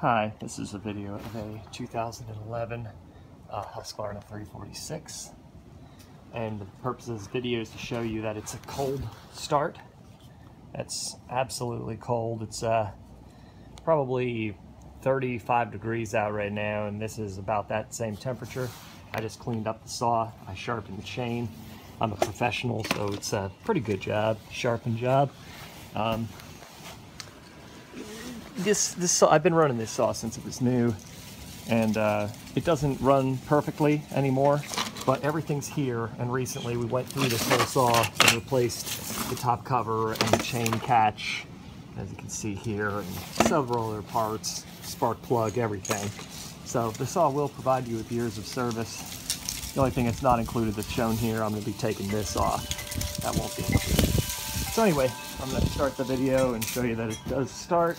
Hi, this is a video of a 2011 uh, Husqvarna 346 and the purpose of this video is to show you that it's a cold start. It's absolutely cold. It's uh, probably 35 degrees out right now and this is about that same temperature. I just cleaned up the saw, I sharpened the chain. I'm a professional so it's a pretty good job, sharpened job. Um, this this saw I've been running this saw since it was new and uh, it doesn't run perfectly anymore but everything's here and recently we went through this whole saw and replaced the top cover and the chain catch as you can see here and several other parts spark plug everything. So the saw will provide you with years of service. The only thing that's not included that's shown here I'm going to be taking this off. That won't be included. So anyway I'm going to start the video and show you that it does start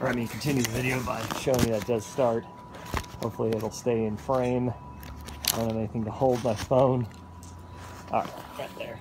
or I mean continue the video by showing you that does start. Hopefully it'll stay in frame. I don't have anything to hold my phone. Alright, right there.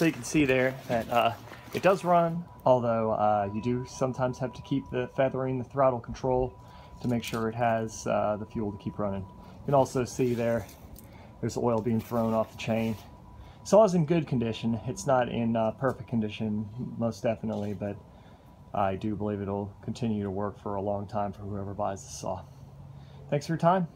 So you can see there that uh, it does run, although uh, you do sometimes have to keep the feathering the throttle control to make sure it has uh, the fuel to keep running. You can also see there, there's oil being thrown off the chain. Saw's in good condition. It's not in uh, perfect condition, most definitely, but I do believe it'll continue to work for a long time for whoever buys the saw. Thanks for your time.